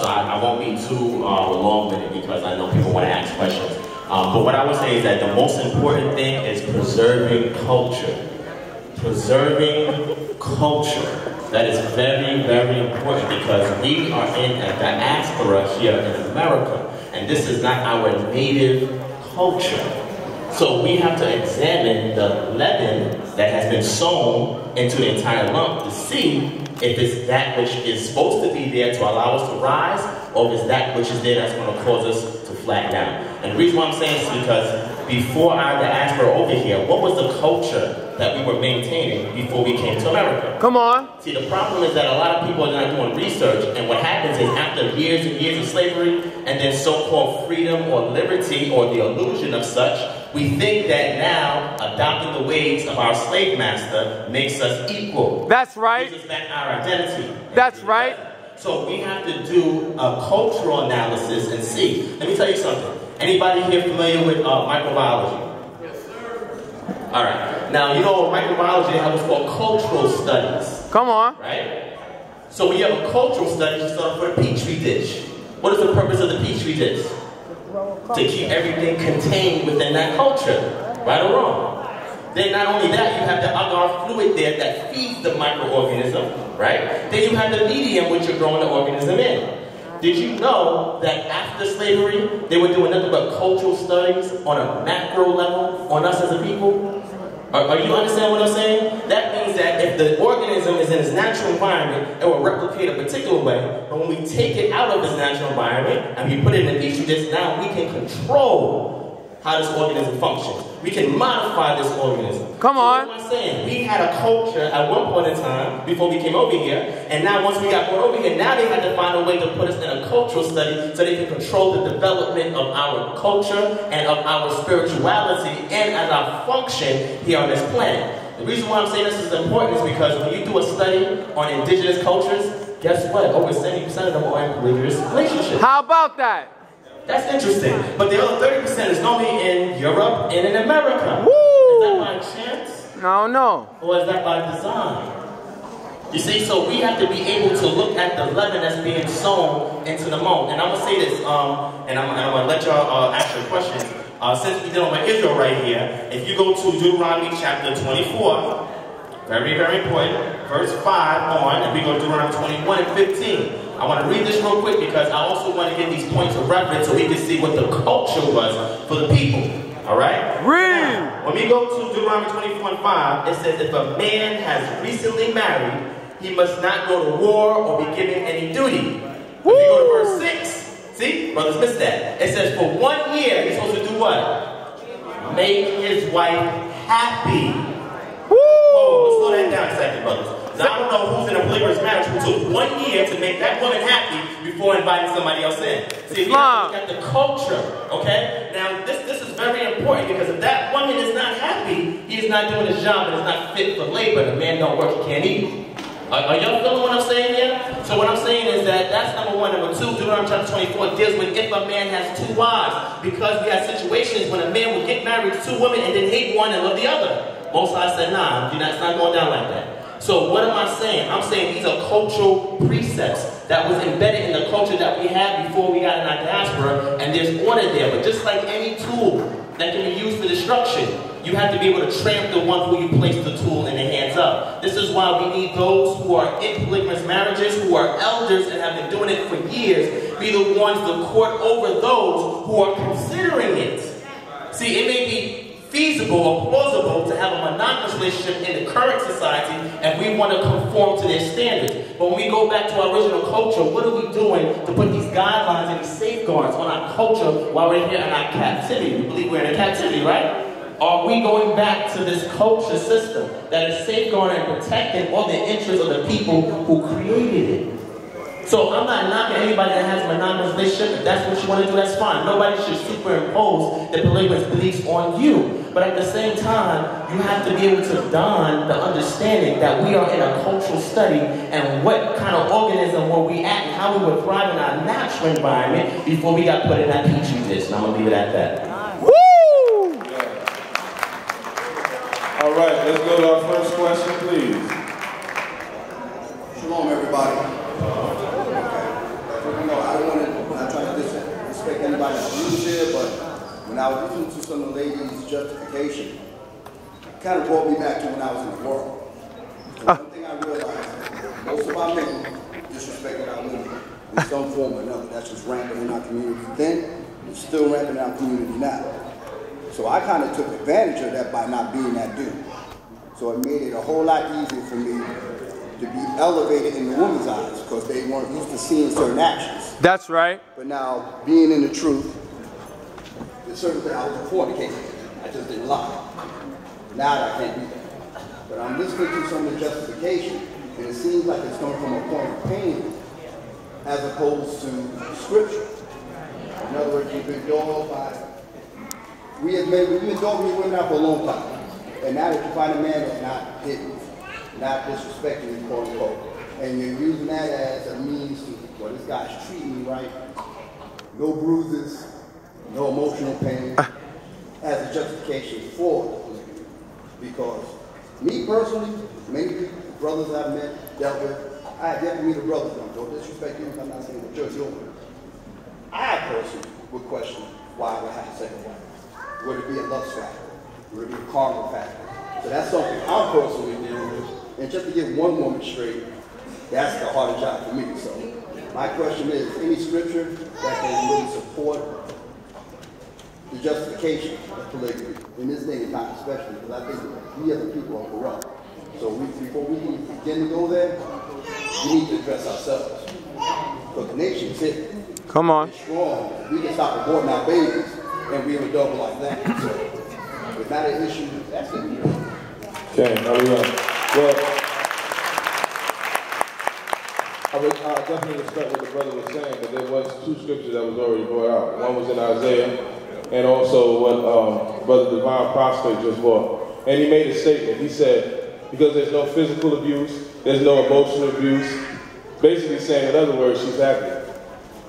So I, I won't be too uh, long with it because I know people want to ask questions. Um, but what I would say is that the most important thing is preserving culture. Preserving culture. That is very, very important because we are in a diaspora here in America. And this is not our native culture. So we have to examine the leaven that has been sown into the entire lump to see if it's that which is supposed to be there to allow us to rise, or it's that which is there that's going to cause us to flatten out. And the reason why I'm saying this is because before our diaspora over here, what was the culture that we were maintaining before we came to America. Come on. See, the problem is that a lot of people are not doing research, and what happens is after years and years of slavery, and then so-called freedom or liberty or the illusion of such, we think that now adopting the ways of our slave master makes us equal. That's right. Gives us back our identity. That's right. So we have to do a cultural analysis and see. Let me tell you something. Anybody here familiar with uh, microbiology? Yes, sir. All right. Now, you know, microbiology has what's called cultural studies. Come on. Right? So we have a cultural study, you start off with a petri dish. What is the purpose of the petri dish? To keep everything contained within that culture. Right or wrong? Then not only that, you have the agar fluid there that feeds the microorganism, right? Then you have the medium which you're growing the organism in. Did you know that after slavery, they were doing nothing but cultural studies on a macro level on us as a people? Are, are, you understand what I'm saying? That means that if the organism is in its natural environment, it will replicate a particular way. But when we take it out of its natural environment and we put it in a petri dish, now we can control how this organism functions. We can modify this organism. Come on. So what am I saying? We had a culture at one point in time before we came over here, and now once we got brought over here, now they had to find a way to put us in a cultural study so they can control the development of our culture and of our spirituality and as our function here on this planet. The reason why I'm saying this is important is because when you do a study on indigenous cultures, guess what? Over 70% of them are in polygamous relationships. How about that? That's interesting. But the other 30% is normally in Europe and in America. Woo! Is that by chance? No, no. Or is that by design? You see, so we have to be able to look at the leaven that's being sown into the mold. And I'm going to say this, um, and I'm, I'm going to let y'all uh, ask your questions. Uh, since we're dealing with Israel right here, if you go to Deuteronomy chapter 24, very, very important, verse 5 on, and we go to Deuteronomy 21 and 15. I want to read this real quick because I also want to get these points of reference so we can see what the culture was for the people. All right? Read. Now, when we go to Deuteronomy 24 and 5, it says, if a man has recently married, he must not go to war or be given any duty. Woo. If you go to verse 6, see, brothers missed that. It says, for one year, he's supposed to do what? Make his wife happy. Woo. Whoa, let's slow that down a second, brothers. I don't know who's in a polygamous marriage who took one year to make that woman happy before inviting somebody else in. See, have to look at the culture, okay? Now, this, this is very important because if that woman is not happy, he is not doing his job and is not fit for labor. The man don't work, he can't eat. Are, are y'all feeling what I'm saying here? So what I'm saying is that that's number one. Number two, Deuteronomy chapter 24 deals with if a man has two wives. Because we have situations when a man will get married to two women and then hate one and love the other. Most I said, nah, it's not going down like that. So what am I saying? I'm saying these are cultural precepts that was embedded in the culture that we had before we got in our diaspora, and there's order there. But just like any tool that can be used for destruction, you have to be able to tramp the one who you place the tool in the hands of. This is why we need those who are in polygamous marriages, who are elders and have been doing it for years, be the ones to court over those who are considering it. See, it may be feasible or plausible to have a monogamous relationship in the current society and we want to conform to their standards. But when we go back to our original culture, what are we doing to put these guidelines and these safeguards on our culture while we're here in our captivity? We believe we're in a captivity, right? Are we going back to this culture system that is safeguarding and protecting all the interests of the people who created it? So I'm not knocking anybody that has monogamous relationship. If that's what you want to do, that's fine. Nobody should superimpose the polygamous beliefs on you. But at the same time, you have to be able to don the understanding that we are in a cultural study and what kind of organism were we at and how we would thrive in our natural environment before we got put in that petri dish. And I'm going to leave it at that. Woo! All right, let's go to our first question, please. Shalom, everybody. know, I I was listening to some of the ladies' justification, it kind of brought me back to when I was in the world. And ah. One thing I realized, most of our men disrespected our women in some form or another. That's just rampant in our community then, it's still rampant in our community now. So I kind of took advantage of that by not being that dude. So it made it a whole lot easier for me to be elevated in the woman's eyes because they weren't used to seeing certain actions. That's right. But now, being in the truth, there's certain things I was a fornicator. I just didn't lie. Now I can't do that. But I'm listening to some of the justification, and it seems like it's coming from a point of pain as opposed to scripture. In other words, you've been dogged by, we have made, we've been dogging women out for a long time. And now that you find a man that's not hitting, not disrespecting you, quote unquote, and you're using that as a means to, well, this guy's treating me right, no bruises, no emotional pain, ah. as a justification for polygamy. Because me personally, many brothers I've met, dealt with, I have yet to meet a brother, don't disrespect you, I'm not saying what you're doing. I personally would question why I would have a second wife. Would it be a lust factor? Would it be a carnal factor? So that's something I'm personally dealing with. And just to get one woman straight, that's the hardest job for me. So my question is, any scripture that can really support the justification of polygamy in this day and time especially, because I think we as a people are corrupt. So we, before we can begin to go there, we need to address ourselves. Because the nation's hit Come on. strong, we can stop aborting our babies and we would double like that. So it's not an issue, that's an issue. Okay, now we go. Well, I would, I definitely respect what the brother was saying, but there was two scriptures that was already brought out. One was in Isaiah, and also what um, Brother Divine Prospect just brought. And he made a statement. He said, because there's no physical abuse, there's no emotional abuse. Basically saying, in other words, she's happy.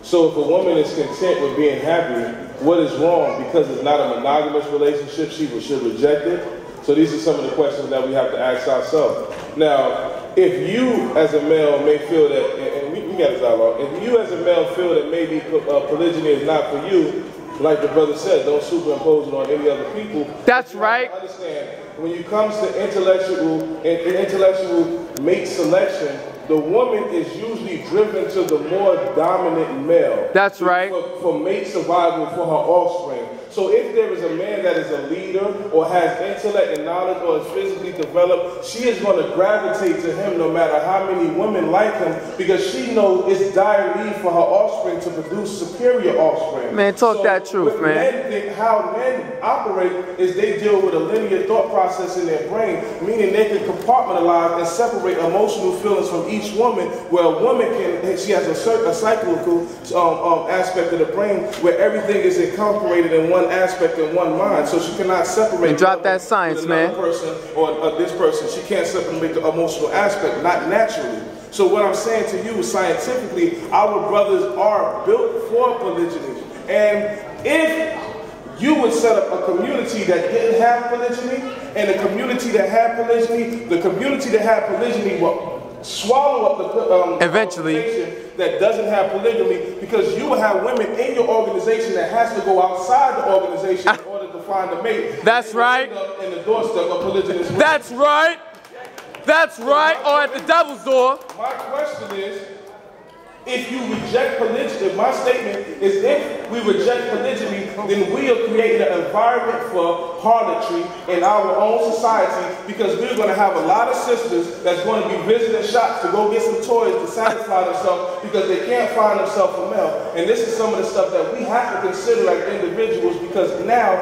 So if a woman is content with being happy, what is wrong? Because it's not a monogamous relationship, she should reject it. So these are some of the questions that we have to ask ourselves. Now, if you as a male may feel that, and we, we got a dialogue, if you as a male feel that maybe uh, polygyny is not for you, like the brother said, don't superimpose it on any other people. That's right. Understand, when it comes to intellectual and intellectual mate selection, the woman is usually driven to the more dominant male. That's right. For, for mate survival for her offspring. So if there is a man that is a leader or has intellect and knowledge or is physically developed, she is going to gravitate to him no matter how many women like him because she knows it's dire need for her offspring to produce superior offspring. Man, talk that truth, man. men think how men operate is they deal with a linear thought process in their brain, meaning they can compartmentalize and separate emotional feelings from each woman, where a woman can, she has a, a cyclical um, um, aspect of the brain where everything is incorporated in one aspect in one mind, so she cannot separate. And drop that science, man. person or uh, this person, she can't separate the emotional aspect, not naturally. So what I'm saying to you scientifically, our brothers are built for polygyny. And if you would set up a community that didn't have polygyny, and a community that had polygyny, the community that had polygyny will swallow up the um, Eventually. that doesn't have polygamy because you will have women in your organization that has to go outside the organization in order to find a mate. That's And they will right. In the doorstep of polygynous women. That's right. That's right. Or at the devil's door. My question is, if you reject polygyny, my statement is if we reject polygamy, then we are creating an environment for harlotry in our own society because we're going to have a lot of sisters that's going to be visiting shops to go get some toys to satisfy themselves because they can't find themselves a male. And this is some of the stuff that we have to consider as individuals because now,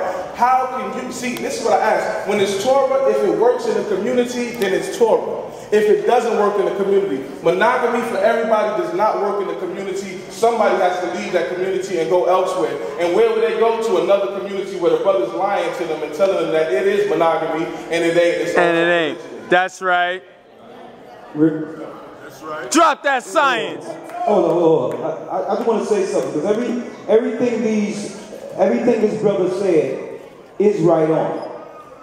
can you see? This is what I ask. When it's Torah, if it works in the community, then it's Torah. If it doesn't work in the community, monogamy for everybody does not work in the community. Somebody has to leave that community and go elsewhere. And where would they go to? Another community where the brother's lying to them and telling them that it is monogamy and it ain't. It's And it also ain't. polygyny. That's right. Drop that science. Hold on, hold on. I, I, I just want to say something because every everything these everything this brother said is right on.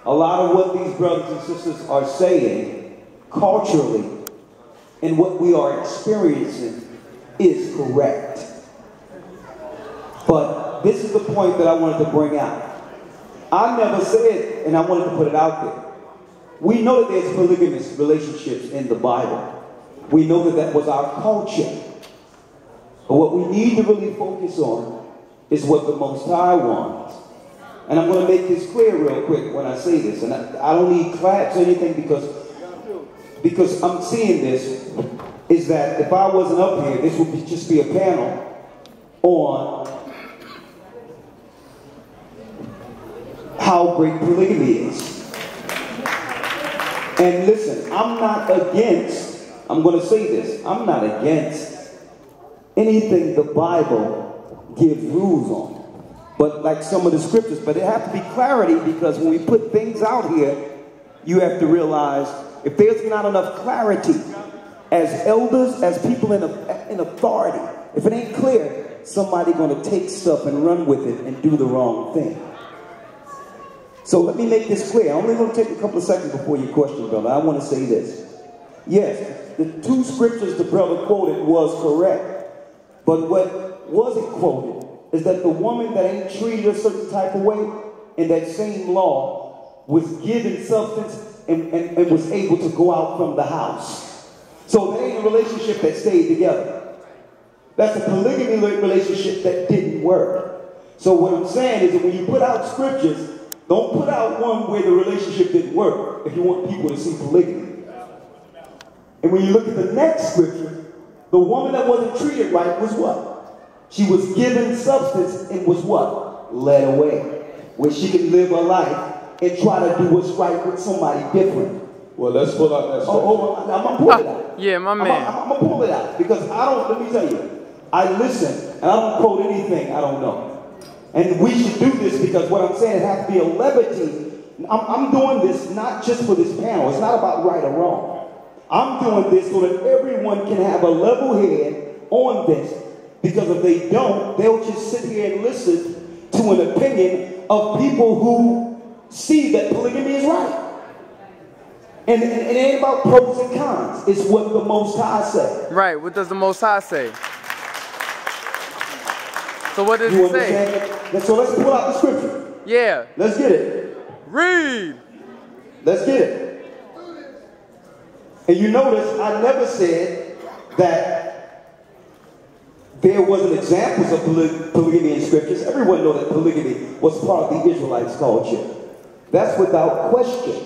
A lot of what these brothers and sisters are saying culturally and what we are experiencing is correct. But this is the point that I wanted to bring out. I never said, and I wanted to put it out there. We know that there's polygamous relationships in the Bible. We know that that was our culture. But what we need to really focus on is what the Most High wants. And I'm going to make this clear real quick when I say this. And I, I don't need claps or anything because, because I'm seeing this, is that if I wasn't up here, this would be, just be a panel on how great polygamy is. And listen, I'm not against, I'm going to say this, I'm not against anything the Bible gives rules on. But like some of the scriptures, but it has to be clarity because when we put things out here, you have to realize if there's not enough clarity as elders, as people in, a, in authority, if it ain't clear, somebody going to take stuff and run with it and do the wrong thing. So let me make this clear. I'm only going to take a couple of seconds before you question, brother. I want to say this. Yes, the two scriptures the brother quoted was correct. But what wasn't quoted is that the woman that ain't treated a certain type of way in that same law was given substance and, and, and was able to go out from the house. So that ain't a relationship that stayed together. That's a polygamy relationship that didn't work. So what I'm saying is that when you put out scriptures, don't put out one where the relationship didn't work if you want people to see polygamy. And when you look at the next scripture, the woman that wasn't treated right was what? She was given substance and was what? Led away. Where she could live her life and try to do what's right with somebody different. Well, let's pull out that scripture. Oh, oh I'm gonna pull it out. Yeah, my man. I'm, I'm, gonna pull it out because I don't. Let me tell you, I listen and I don't quote anything I don't know. And we should do this because what I'm saying, has to be a levity. I'm, I'm doing this not just for this panel. It's not about right or wrong. I'm doing this so that everyone can have a level head on this. Because if they don't, they'll just sit here and listen to an opinion of people who see that polygamy is right. And, and, and it ain't about pros and cons. It's what the Most High say. Right. What does the Most High say? So what does You he say? So let's pull out the scripture. Yeah. Let's get it. Read. Let's get it. And you notice I never said that there wasn't examples of poly- polygamy in scriptures. Everyone know that polygamy was part of the Israelites' culture. That's without question.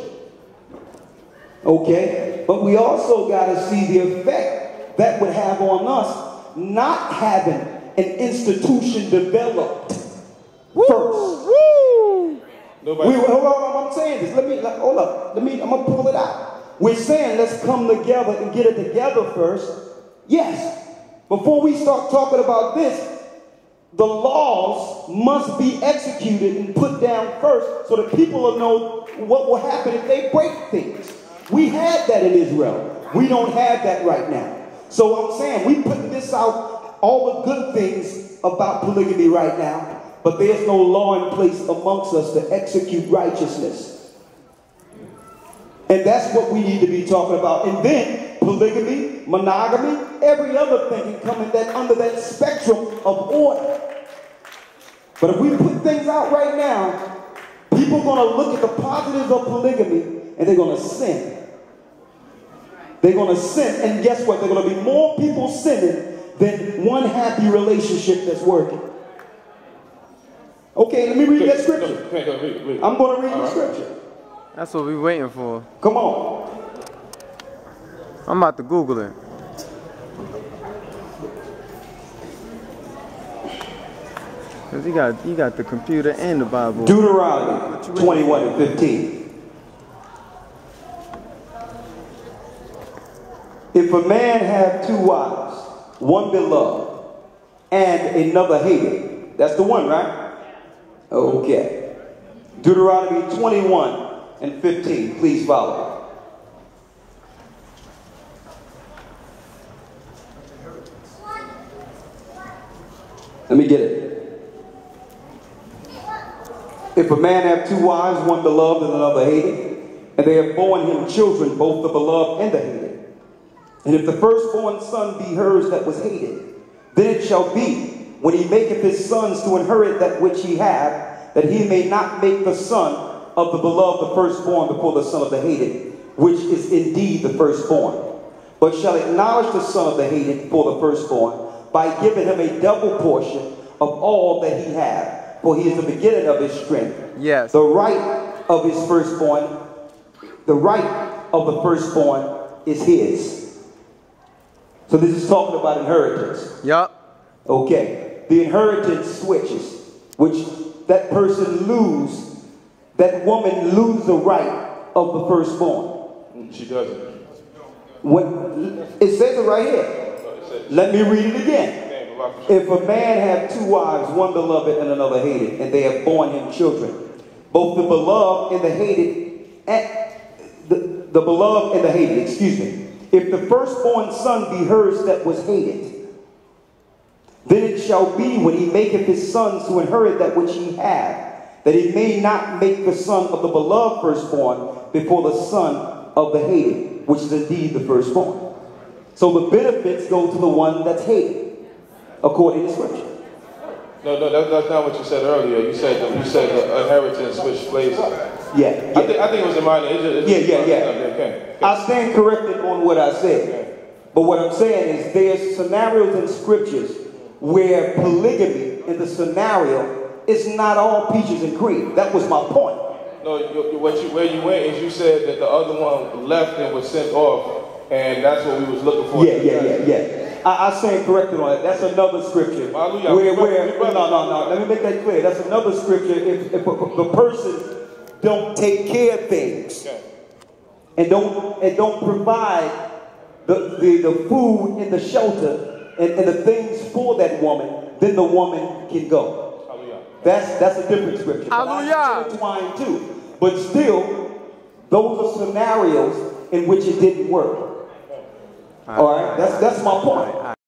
Okay? But we also got to see the effect that would have on us not having an institution developed first. Woo. Nobody. We, hold on, I'm saying this. Let me, let, hold up. Let me, I'm going to pull it out. We're saying let's come together and get it together first. Yes. Before we start talking about this, the laws must be executed and put down first so that people will know what will happen if they break things. We had that in Israel. We don't have that right now. So I'm saying we putting this out, all the good things about polygamy right now, but there's no law in place amongst us to execute righteousness. And that's what we need to be talking about. And then polygamy, monogamy, every other thing can come in that under that spectrum of order. But if we put things out right now, people are going to look at the positives of polygamy and they're going to sin. They're going to sin. And guess what? There are going to be more people sinning than one happy relationship that's working. Okay, let me read that scripture. Go, go, read, read. I'm going to read All the scripture. That's what we're waiting for. Come on. I'm about to Google it. Cause he got he got the computer and the Bible. Deuteronomy 21 and 15. If a man have two wives, one beloved and another hated, that's the one, right? Okay. Deuteronomy 21 and 15. Please follow. Let me get it. If a man have two wives, one beloved and another hated, and they have borne him children, both the beloved and the hated, and if the firstborn son be hers that was hated, then it shall be, when he maketh his sons to inherit that which he hath, that he may not make the son of the beloved the firstborn before the son of the hated, which is indeed the firstborn. But shall acknowledge the son of the hated for the firstborn by giving him a double portion of all that he hath, for he is the beginning of his strength. Yes. The right of his firstborn, the right of the firstborn is his. So this is talking about inheritance. Yup. Okay. The inheritance switches, which that person lose, that woman lose the right of the firstborn. Mm, she doesn't. When, it says it right here. Let me read it again. If a man have two wives, one beloved and another hated, and they have borne him children, both the beloved and the hated, and the, the beloved and the hated, excuse me. If the firstborn son be hers that was hated, then it shall be when he maketh his sons to inherit that which he hath, that he may not make the son of the beloved firstborn before the son of the hated, which is indeed the firstborn. So the benefits go to the one that's hated, according to scripture. No, no, that, that's not what you said earlier. You said you said the inheritance switched places. Yeah, I yeah. think I think it was a minor. It just, it Yeah, just- yeah, yeah. Okay, okay. I stand corrected on what I said. But what I'm saying is there's scenarios in scriptures where polygamy in the scenario is not all peaches and cream. That was my point. No, you, you- what you, where you went is you said that the other one left and was sent off, and that's what we was looking for. Yeah, yeah, yeah, yeah. I, I stand corrected on it. That's another scripture. Hallelujah. Where, where, no, no, no. Let me make that clear. That's another scripture. If, if the person don't take care of things Okay. and don't and don't provide the, the, the food and the shelter and, and the things for that woman, then the woman can go. Hallelujah. That's that's a different scripture. Hallelujah. intertwined too. But still, those are scenarios in which it didn't work. All right, that's that's my point.